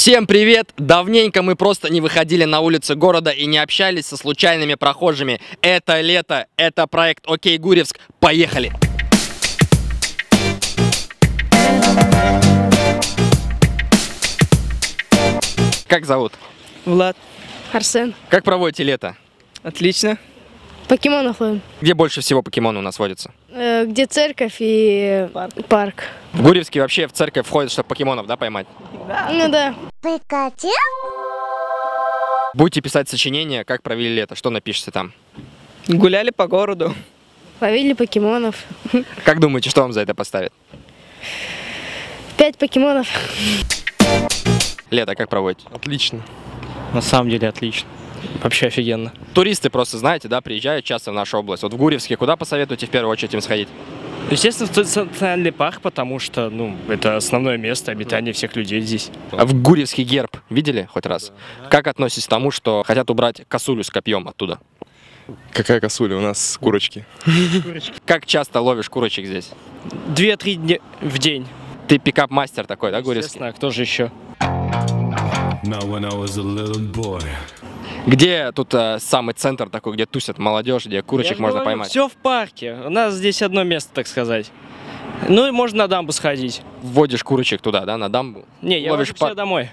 Всем привет! Давненько мы просто не выходили на улицы города и не общались со случайными прохожими. Это лето, это проект Окей Гурьевск. Поехали! Как зовут? Влад. Арсен. Как проводите лето? Отлично. Покемонов ходим. Где больше всего покемоны у нас водятся? Э, где церковь и парк. В Гурьевске вообще в церковь входит, чтобы покемонов, да, поймать? Ну да. Будете писать сочинение, как провели лето, что напишите там? Гуляли по городу. Ловили покемонов. Как думаете, что вам за это поставят? Пять покемонов. Лето как проводите? Отлично. На самом деле отлично. Вообще офигенно. Туристы просто, знаете, да, приезжают часто в нашу область. Вот в Гурьевске куда посоветуете в первую очередь им сходить? Естественно, в национальный парк, потому что, ну, это основное место обитания всех людей здесь. А в Гурьевский герб видели хоть раз? Как относитесь к тому, что хотят убрать косулю с копьем оттуда? Какая косуля? У нас курочки. Как часто ловишь курочек здесь? Две-три дня в день. Ты пикап-мастер такой, да, Гурьевский? Естественно, а кто же еще? Now when I was a little boy. Где тут э, самый центр такой, где тусят молодежь, где курочек можно поймать? Все в парке. У нас здесь одно место, так сказать. Ну и можно на дамбу сходить. Вводишь курочек туда, да, на дамбу? Не, я Ловишь пар- домой.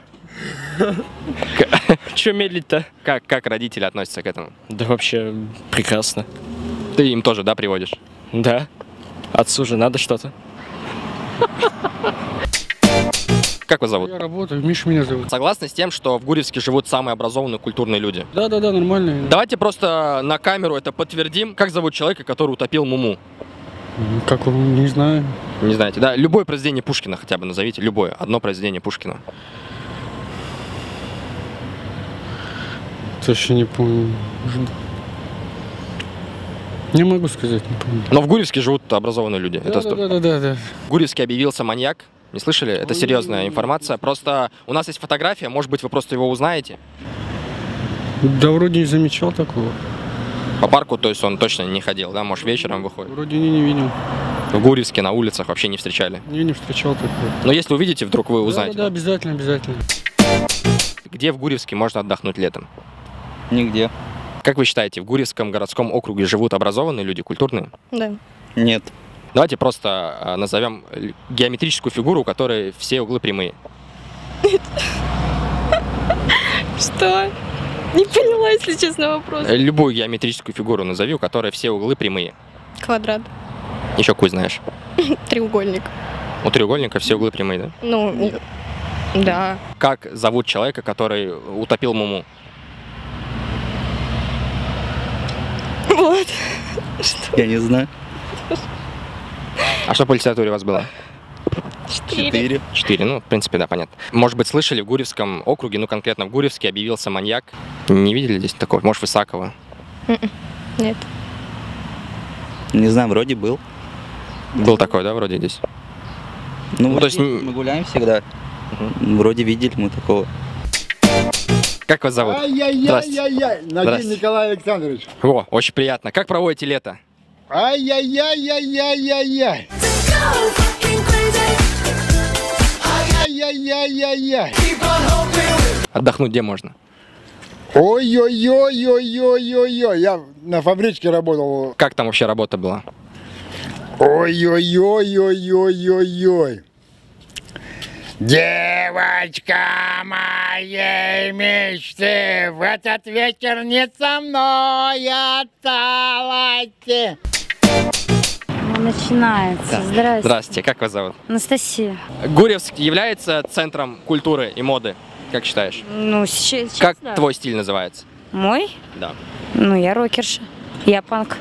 Че медлить-то? Как, как родители относятся к этому? Да вообще прекрасно. Ты им тоже, да, приводишь? Да. Отцу же надо что-то. Как вас зовут? Я работаю, Миша меня зовут. Согласны с тем, что в Гурьевске живут самые образованные культурные люди? Да-да-да, нормально. Давайте просто на камеру это подтвердим. Как зовут человека, который утопил Муму? Как он, не знаю. Не знаете, да? Любое произведение Пушкина хотя бы назовите. Любое. Одно произведение Пушкина. Точно не помню. Не могу сказать, не помню. Но в Гурьевске живут образованные люди. Это сто- Да-да-да-да. В Гурьевске объявился маньяк. Не слышали? Это серьезная информация. Просто у нас есть фотография, может быть, вы просто его узнаете. Да вроде не замечал такого. По парку, то есть он точно не ходил, да? Может, вечером выходит. Вроде не, не видел. В Гурьевске на улицах вообще не встречали. Не, не встречал такого. Но если увидите, вдруг вы узнаете. Да, да, обязательно, обязательно. Где в Гурьевске можно отдохнуть летом? Нигде. Как вы считаете, в Гурьевском городском округе живут образованные люди, культурные? Да. Нет. Давайте просто э, назовем геометрическую фигуру, у которой все углы прямые. Что? Не поняла, если честно, вопрос. Э, Любую геометрическую фигуру назови, у которой все углы прямые. Квадрат. Еще какую знаешь? Треугольник. У треугольника все углы прямые, да? Ну, да. Как зовут человека, который утопил Муму? Вот. Я не знаю. А что по литературе у вас было? Четыре. Четыре, ну, в принципе, да, понятно. Может быть, слышали, в Гурьевском округе, ну, конкретно в Гурьевске объявился маньяк. Не видели здесь такого? Может, в Исаково? Нет. Не знаю, вроде был. Был такой, да, вроде здесь? Ну, Ну, то есть мы гуляем всегда. Вроде видели мы такого. Как вас зовут? Здравствуйте. Ай-яй-яй-яй-яй. Николай Александрович. О, очень приятно. Как проводите лето? Ай-яй-яй-яй-яй-яй-яй. Ай-яй-яй-яй-яй. Отдохнуть где можно? Ой-ой-ой-ой-ой-ой-ой. Я на фабричке работал. Как там вообще работа была? Ой-ой-ой-ой-ой-ой-ой. Девочка моей мечты, в этот вечер не со мной осталась. Начинается. Здрасте. Здравствуйте, как вас зовут? Анастасия. Гурьевск является центром культуры и моды, как считаешь? Ну, сейчас, Как да. твой стиль называется? Мой? Да. Ну, я рокерша. Я панк.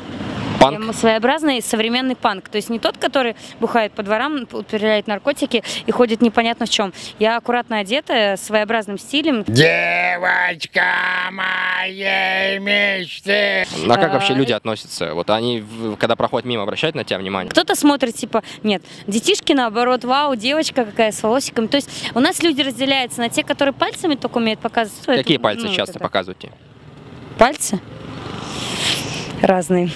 Панк? Своеобразный современный панк. То есть не тот, который бухает по дворам, употребляет наркотики и ходит непонятно в чем. Я аккуратно одета, своеобразным стилем. Девочка моей мечты. Ну, а как вообще люди относятся? Вот они, когда проходят мимо, обращают на тебя внимание? Кто-то смотрит, типа, нет, детишки наоборот, вау, девочка какая с волосиками. То есть у нас люди разделяются на те, которые пальцами только умеют показывать. что Какие это, пальцы ну, часто это- показывают тебе? Пальцы? Разные.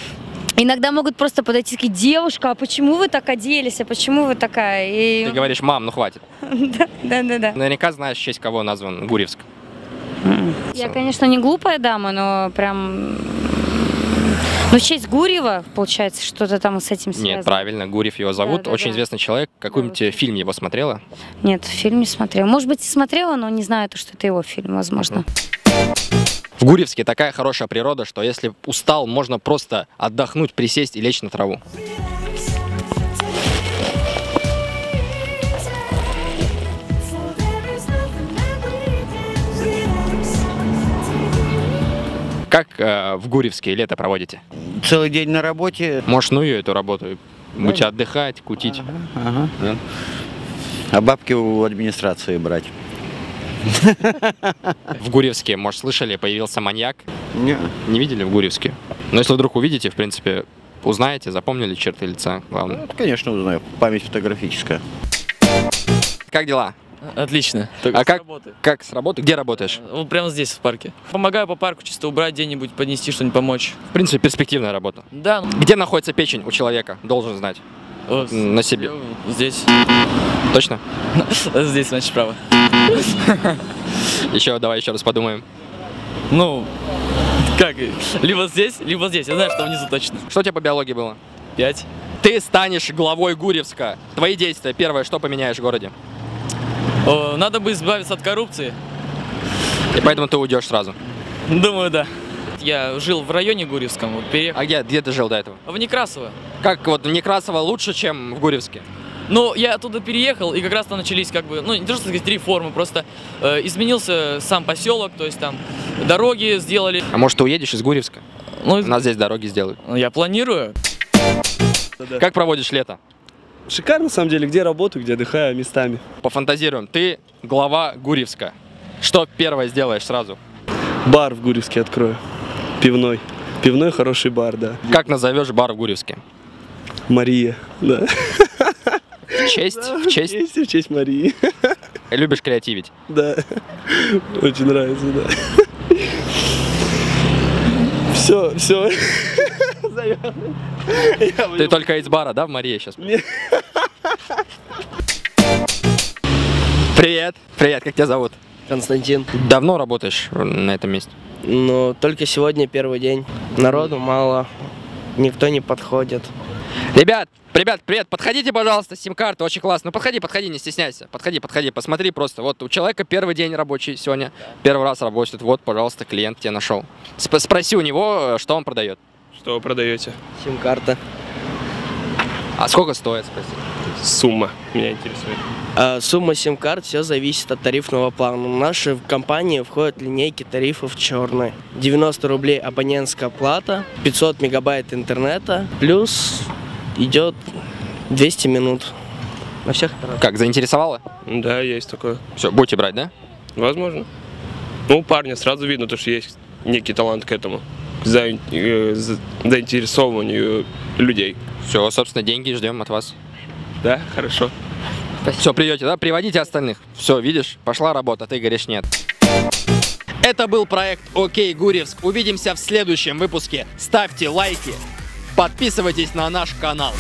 Иногда могут просто подойти и сказать, девушка, а почему вы так оделись, а почему вы такая? И... Ты говоришь, мам, ну хватит. Да, да, да, да. Наверняка знаешь, в честь кого назван Гурьевск. Я, конечно, не глупая дама, но прям... Ну, в честь Гурьева, получается, что-то там с этим связано. Нет, правильно, Гурьев его зовут. да, Очень да. известный человек. Какой-нибудь фильм его смотрела? Нет, фильм не смотрела. Может быть, и смотрела, но не знаю, то, что это его фильм, возможно. В Гурьевске такая хорошая природа, что если устал, можно просто отдохнуть, присесть и лечь на траву. Как э, в Гурьевске лето проводите? Целый день на работе. Может, ну ее эту работу? Будете отдыхать, кутить. Ага. Нет? А бабки у администрации брать. В Гурьевске, может, слышали, появился маньяк? Не. Не видели в Гурьевске? Но если вдруг увидите, в принципе, узнаете, запомнили черты лица, главное. Конечно, узнаю. Память фотографическая. Как дела? Отлично. а как, как с работы? Где работаешь? Ну, прямо здесь, в парке. Помогаю по парку чисто убрать где-нибудь, поднести что-нибудь, помочь. В принципе, перспективная работа. Да. Где находится печень у человека? Должен знать. Вот, На себе. Здесь. Точно? Здесь, значит, справа. Еще, давай еще раз подумаем. Ну, как? Либо здесь, либо здесь. Я знаю, что внизу точно. Что у тебя по биологии было? Пять. Ты станешь главой Гурьевска. Твои действия. Первое, что поменяешь в городе? О, надо бы избавиться от коррупции. И поэтому ты уйдешь сразу. Думаю, да. Я жил в районе Гурьевском, вот переехал. А где, где ты жил до этого? В Некрасово. Как вот в Некрасово лучше, чем в Гурьевске? Ну, я оттуда переехал, и как раз там начались, как бы, ну, не то, что сказать, реформы, просто э, изменился сам поселок, то есть там дороги сделали. А может, ты уедешь из Гурьевска? Ну, У нас здесь дороги сделают. Я планирую. Как проводишь лето? Шикарно, на самом деле, где работаю, где отдыхаю местами. Пофантазируем. Ты глава Гурьевска. Что первое сделаешь сразу? Бар в Гурьевске открою. Пивной. Пивной хороший бар, да. Как назовешь бар в Гурьевске? Мария, да. В честь? В честь? Есть в честь Марии. Любишь креативить? Да. Очень нравится, да. Все, все. Ты только из бара, да, в Марии сейчас? Привет. Привет, как тебя зовут? Константин. Давно работаешь на этом месте? Но только сегодня первый день. Народу мало, никто не подходит. Ребят, ребят, привет, подходите, пожалуйста, сим-карта, очень классно. Ну подходи, подходи, не стесняйся. Подходи, подходи, посмотри просто. Вот у человека первый день рабочий сегодня, первый раз работает. Вот, пожалуйста, клиент тебя нашел. Сп- спроси у него, что он продает. Что вы продаете? Сим-карта. А сколько стоит, спроси? Сумма меня интересует. А, сумма сим-карт все зависит от тарифного плана. В нашей компании входят линейки тарифов черные. 90 рублей абонентская плата, 500 мегабайт интернета, плюс идет 200 минут. На всех операторах. Как, заинтересовало? Да, есть такое. Все, будете брать, да? Возможно. Ну, парня сразу видно, то, что есть некий талант к этому. К за- э, за- заинтересованию людей. Все, собственно, деньги ждем от вас. Да, хорошо. Все, придете, да? Приводите остальных. Все, видишь, пошла работа, ты говоришь нет. Это был проект Окей Гурьевск. Увидимся в следующем выпуске. Ставьте лайки, подписывайтесь на наш канал.